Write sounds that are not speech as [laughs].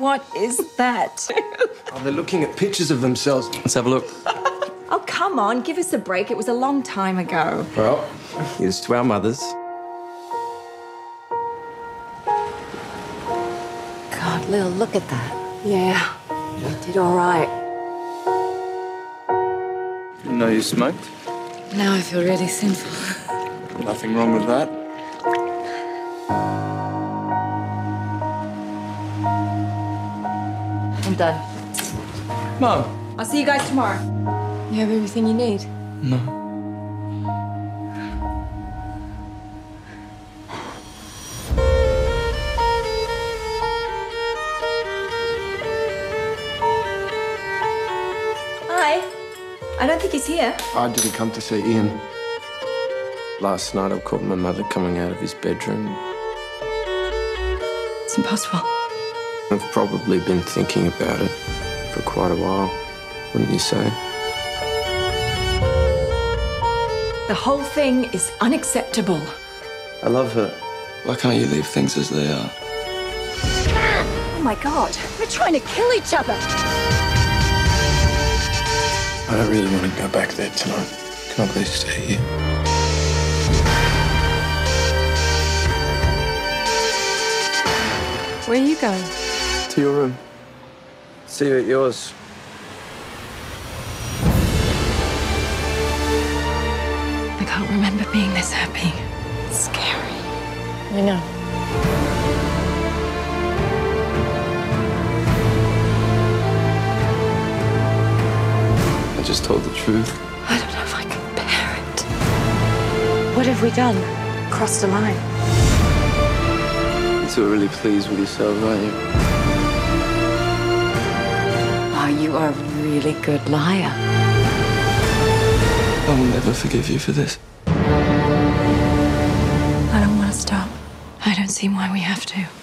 What is that? [laughs] Oh, they're looking at pictures of themselves. Let's have a look. Oh, come on, give us a break. It was a long time ago. Well, here's to our mothers. God, Lil, look at that. Yeah, you did all right. Didn't know you smoked. Now I feel really sinful. Nothing wrong with that. I'm done. Mum. I'll see you guys tomorrow. You have everything you need? No. Hi. I don't think he's here. I didn't come to see Ian. Last night I caught my mother coming out of his bedroom. It's impossible. I've probably been thinking about it for quite a while, wouldn't you say? The whole thing is unacceptable. I love her. Why can't you leave things as they are? Oh my God, we're trying to kill each other. I don't really want to go back there tonight. Can I please stay here? Where are you going? To your room. See you at yours. I can't remember being this happy. It's scary. I know. I just told the truth. I don't know if I can bear it. What have we done? Crossed a line. You're still really pleased with yourself, aren't you? You are a really good liar. I will never forgive you for this. I don't want to stop. I don't see why we have to.